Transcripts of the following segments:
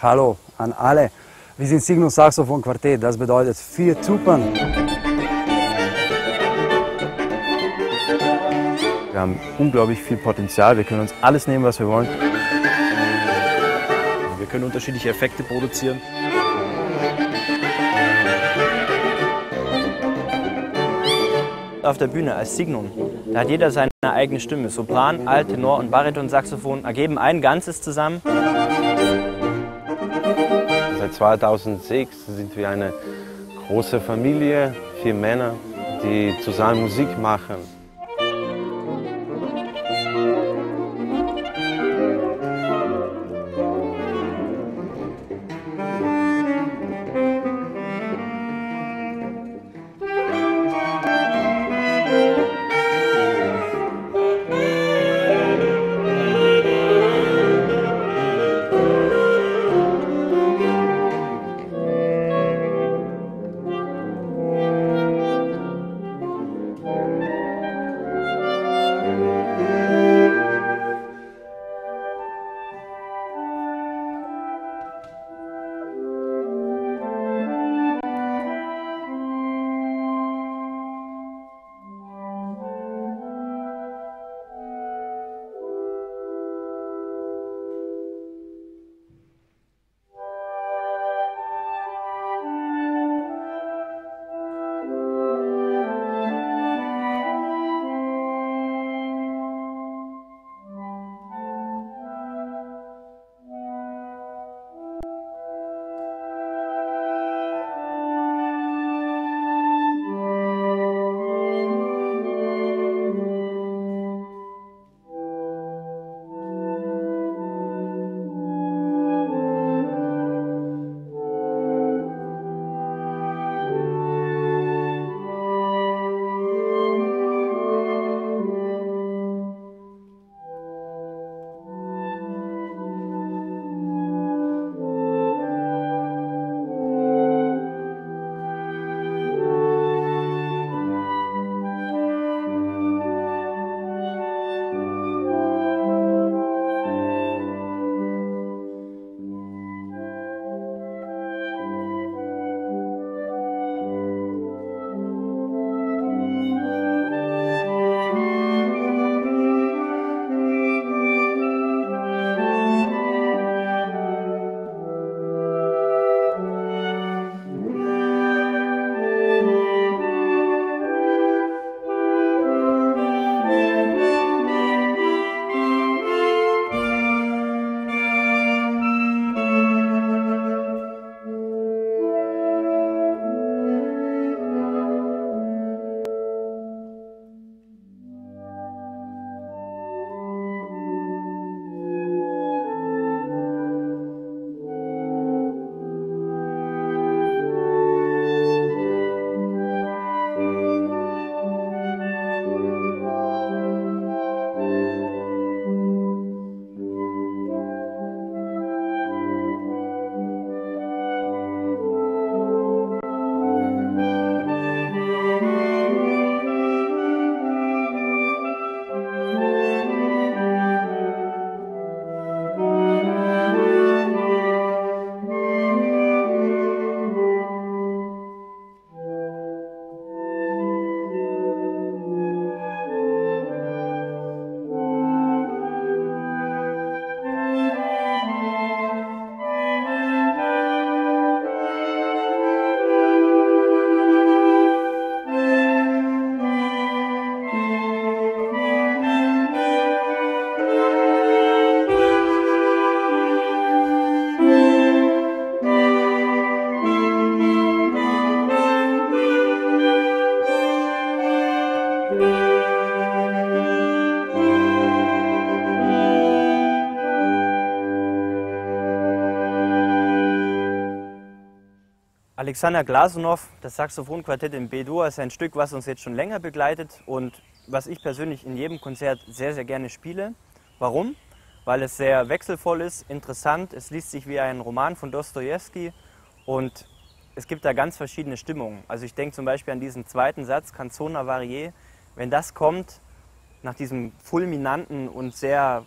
Hallo an alle. Wir sind Signum Saxophon Quartett, das bedeutet vier Tupern. Wir haben unglaublich viel Potenzial, wir können uns alles nehmen, was wir wollen. Wir können unterschiedliche Effekte produzieren. Auf der Bühne als Signum, da hat jeder seine eigene Stimme. Sopran, Alt, Tenor und Bariton-Saxophon ergeben ein Ganzes zusammen. Seit 2006 sind wir eine große Familie, vier Männer, die zusammen Musik machen. Alexander Glasunow, das Saxophonquartett in B-Dur, ist ein Stück, was uns jetzt schon länger begleitet und was ich persönlich in jedem Konzert sehr, sehr gerne spiele. Warum? Weil es sehr wechselvoll ist, interessant, es liest sich wie ein Roman von Dostoevsky und es gibt da ganz verschiedene Stimmungen. Also ich denke zum Beispiel an diesen zweiten Satz, Canzona Varie. Wenn das kommt, nach diesem fulminanten und sehr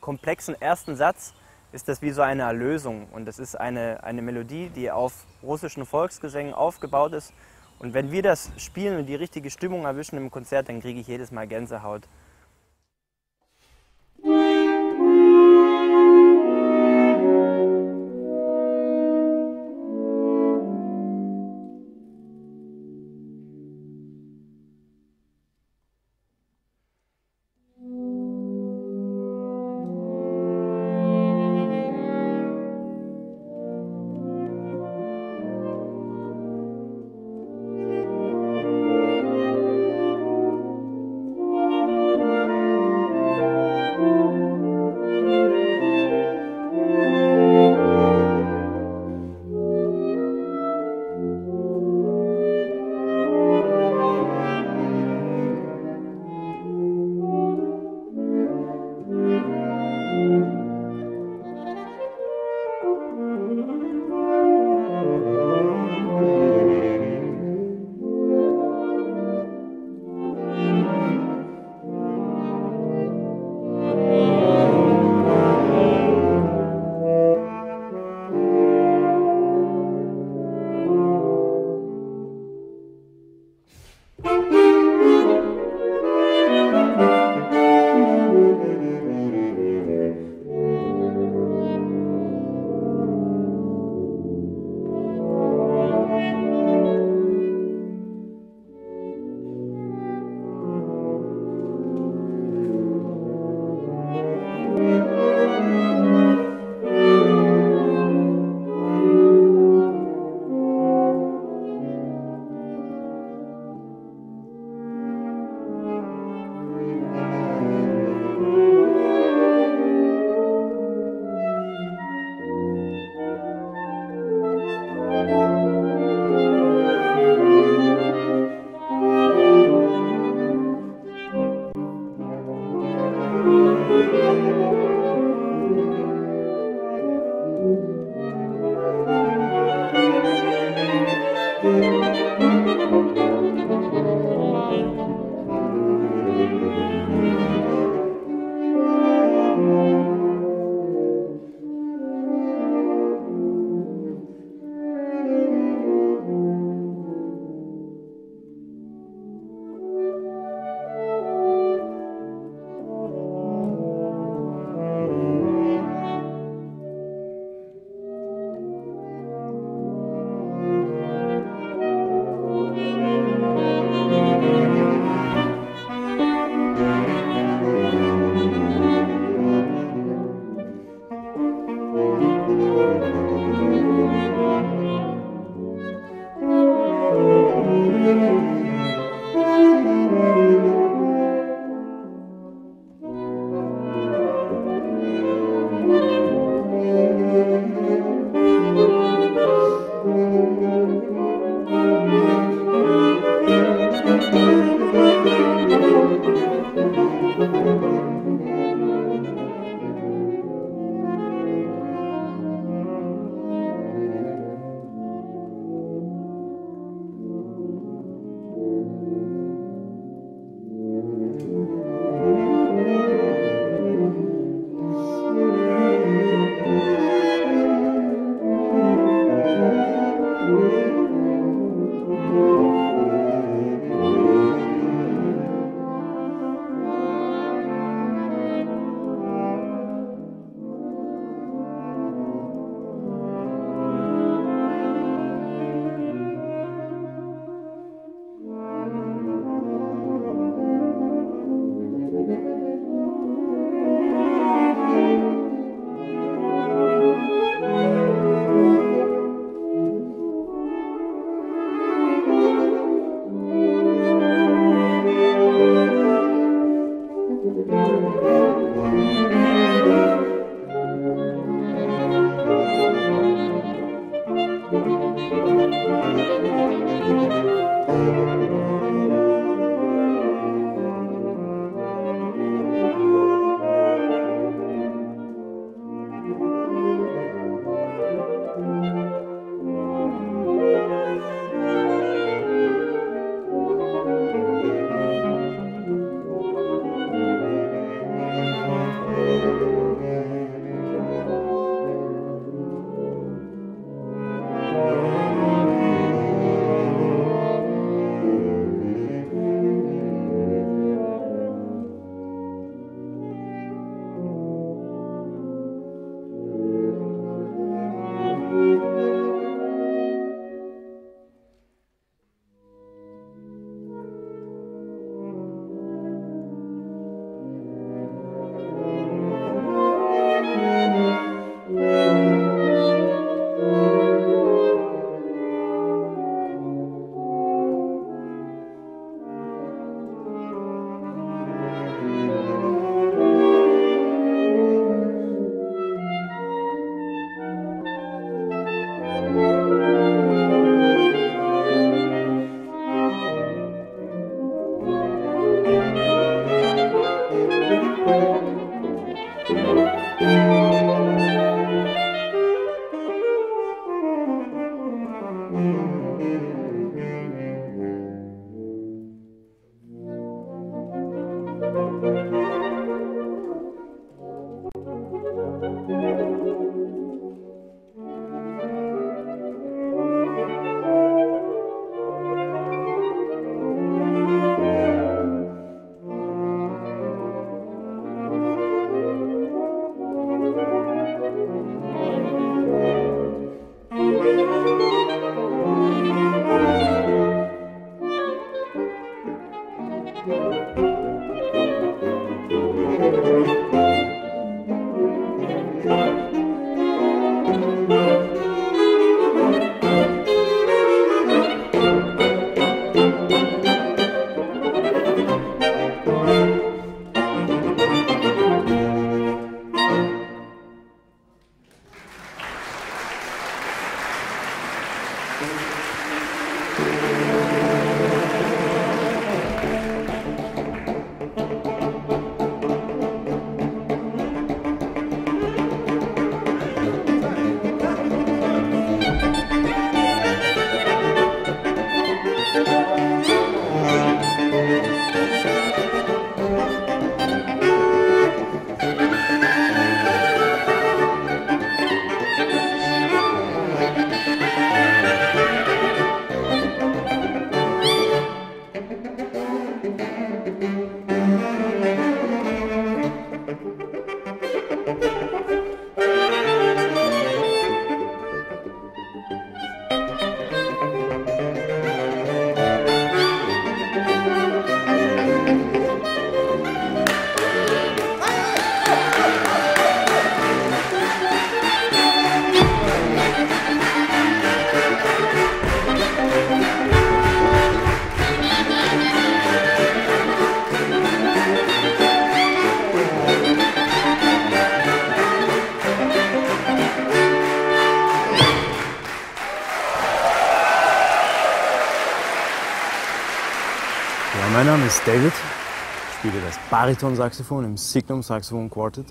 komplexen ersten Satz, ist das wie so eine Erlösung. Und das ist eine, eine Melodie, die auf russischen Volksgesängen aufgebaut ist. Und wenn wir das spielen und die richtige Stimmung erwischen im Konzert, dann kriege ich jedes Mal Gänsehaut. Mein Name ist David, ich spiele das Baritonsaxophon im Signum Saxophon Quartet.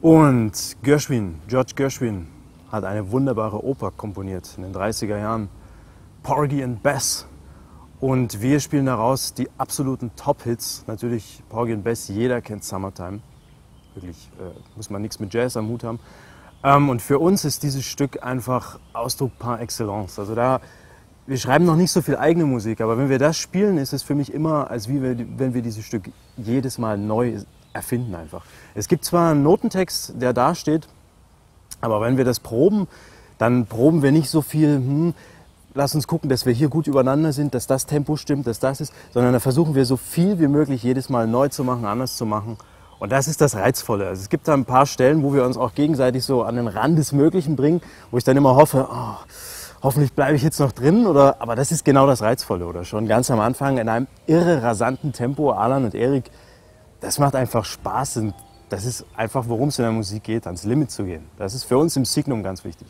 Und Gershwin, George Gershwin, hat eine wunderbare Oper komponiert in den 30er Jahren, Porgy and Bess. Und wir spielen daraus die absoluten Top-Hits. Natürlich Porgy and Bess, jeder kennt Summertime. Wirklich äh, muss man nichts mit Jazz am Hut haben. Ähm, und für uns ist dieses Stück einfach Ausdruck par excellence. Also da wir schreiben noch nicht so viel eigene Musik, aber wenn wir das spielen, ist es für mich immer, als wie wir, wenn wir dieses Stück jedes Mal neu erfinden einfach. Es gibt zwar einen Notentext, der da steht, aber wenn wir das proben, dann proben wir nicht so viel, hm, lass uns gucken, dass wir hier gut übereinander sind, dass das Tempo stimmt, dass das ist, sondern da versuchen wir so viel wie möglich jedes Mal neu zu machen, anders zu machen. Und das ist das Reizvolle. Also es gibt da ein paar Stellen, wo wir uns auch gegenseitig so an den Rand des Möglichen bringen, wo ich dann immer hoffe, oh, hoffentlich bleibe ich jetzt noch drin. Oder, aber das ist genau das Reizvolle. Oder schon ganz am Anfang in einem irre rasanten Tempo, Alan und Erik, das macht einfach Spaß. Und das ist einfach, worum es in der Musik geht, ans Limit zu gehen. Das ist für uns im Signum ganz wichtig.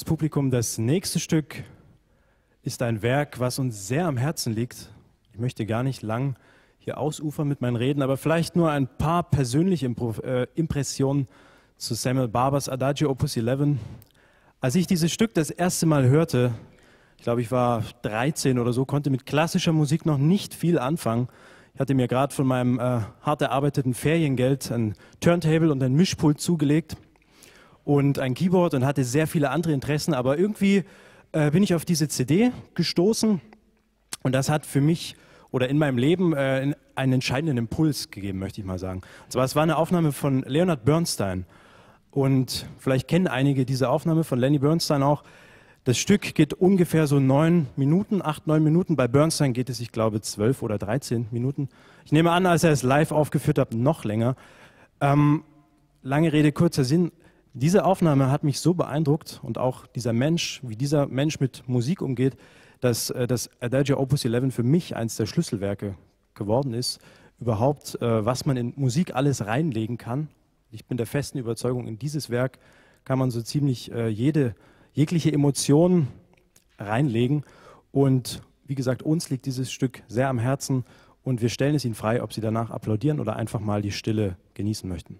Liebes Publikum, das nächste Stück ist ein Werk, was uns sehr am Herzen liegt. Ich möchte gar nicht lang hier ausufern mit meinen Reden, aber vielleicht nur ein paar persönliche äh, Impressionen zu Samuel Barbers Adagio Opus 11. Als ich dieses Stück das erste Mal hörte, ich glaube, ich war 13 oder so, konnte mit klassischer Musik noch nicht viel anfangen. Ich hatte mir gerade von meinem äh, hart erarbeiteten Feriengeld ein Turntable und ein Mischpult zugelegt und ein Keyboard und hatte sehr viele andere Interessen, aber irgendwie äh, bin ich auf diese CD gestoßen und das hat für mich oder in meinem Leben äh, einen entscheidenden Impuls gegeben, möchte ich mal sagen. Und zwar, es war eine Aufnahme von Leonard Bernstein und vielleicht kennen einige diese Aufnahme von Lenny Bernstein auch. Das Stück geht ungefähr so neun Minuten, acht, neun Minuten. Bei Bernstein geht es, ich glaube, zwölf oder dreizehn Minuten. Ich nehme an, als er es live aufgeführt hat, noch länger. Ähm, lange Rede, kurzer Sinn. Diese Aufnahme hat mich so beeindruckt und auch dieser Mensch, wie dieser Mensch mit Musik umgeht, dass äh, das Adagio Opus 11 für mich eines der Schlüsselwerke geworden ist. Überhaupt, äh, was man in Musik alles reinlegen kann. Ich bin der festen Überzeugung, in dieses Werk kann man so ziemlich äh, jede, jegliche Emotion reinlegen. Und wie gesagt, uns liegt dieses Stück sehr am Herzen und wir stellen es Ihnen frei, ob Sie danach applaudieren oder einfach mal die Stille genießen möchten.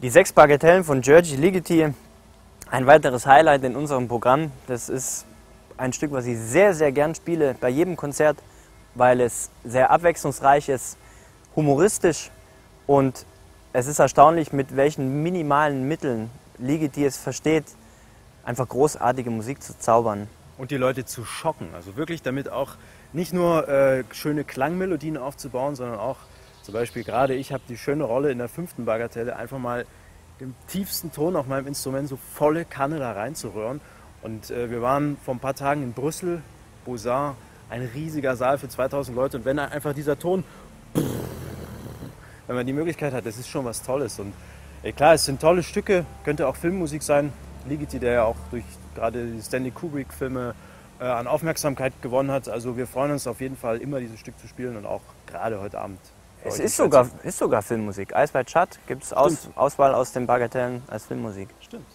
Die sechs Bagatellen von Georgi Ligeti, ein weiteres Highlight in unserem Programm. Das ist ein Stück, was ich sehr, sehr gern spiele bei jedem Konzert, weil es sehr abwechslungsreich ist, humoristisch und es ist erstaunlich, mit welchen minimalen Mitteln Ligeti es versteht, einfach großartige Musik zu zaubern. Und die Leute zu schocken. Also wirklich damit auch nicht nur äh, schöne Klangmelodien aufzubauen, sondern auch zum Beispiel gerade ich habe die schöne Rolle in der fünften Bagatelle, einfach mal den tiefsten Ton auf meinem Instrument so volle Kanne da reinzurühren. Und äh, wir waren vor ein paar Tagen in Brüssel, Beaux-Arts, ein riesiger Saal für 2000 Leute. Und wenn einfach dieser Ton, wenn man die Möglichkeit hat, das ist schon was Tolles. Und äh, klar, es sind tolle Stücke, könnte auch Filmmusik sein. Ligeti, der ja auch durch gerade die Stanley Kubrick-Filme äh, an Aufmerksamkeit gewonnen hat. Also wir freuen uns auf jeden Fall immer dieses Stück zu spielen und auch gerade heute Abend. Es ist sogar, ist sogar Filmmusik. Eis bei Chat gibt es Aus, Auswahl aus den Bagatellen als Filmmusik. Stimmt.